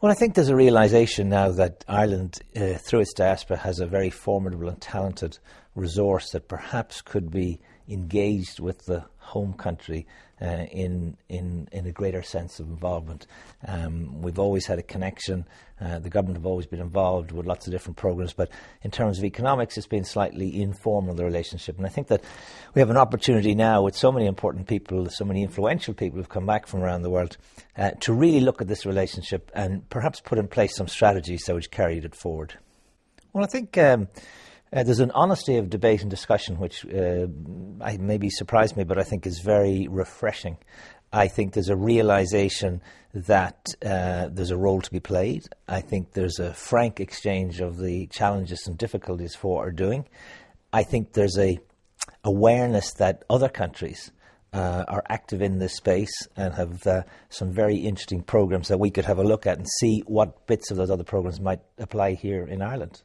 Well, I think there's a realization now that Ireland, uh, through its diaspora, has a very formidable and talented resource that perhaps could be engaged with the home country uh, in, in, in a greater sense of involvement. Um, we've always had a connection. Uh, the government have always been involved with lots of different programs, but in terms of economics, it's been slightly informal, the relationship. And I think that we have an opportunity now with so many important people, so many influential people who've come back from around the world, uh, to really look at this relationship and perhaps put in place some strategies that would carry it forward. Well, I think. Um, uh, there's an honesty of debate and discussion which uh, I, maybe surprised me, but I think is very refreshing. I think there's a realization that uh, there's a role to be played. I think there's a frank exchange of the challenges and difficulties for we're doing. I think there's a awareness that other countries uh, are active in this space and have uh, some very interesting programs that we could have a look at and see what bits of those other programs might apply here in Ireland.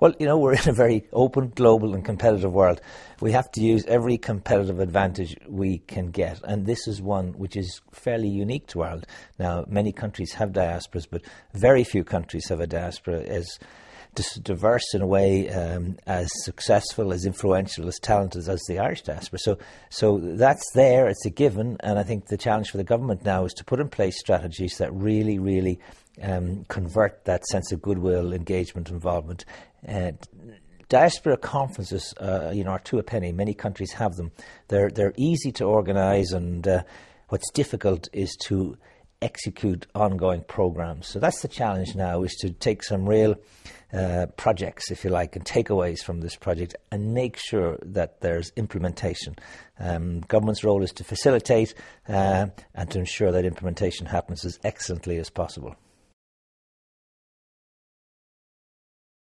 Well, you know, we're in a very open, global, and competitive world. We have to use every competitive advantage we can get, and this is one which is fairly unique to Ireland. Now, many countries have diasporas, but very few countries have a diaspora as diverse in a way, um, as successful, as influential, as talented as the Irish diaspora. So, so that's there, it's a given, and I think the challenge for the government now is to put in place strategies that really, really um, convert that sense of goodwill, engagement, involvement. Diaspora conferences, uh, you know, are to a penny. Many countries have them. They're they're easy to organise, and uh, what's difficult is to execute ongoing programs. So that's the challenge now: is to take some real uh, projects, if you like, and takeaways from this project, and make sure that there's implementation. Um, government's role is to facilitate uh, and to ensure that implementation happens as excellently as possible.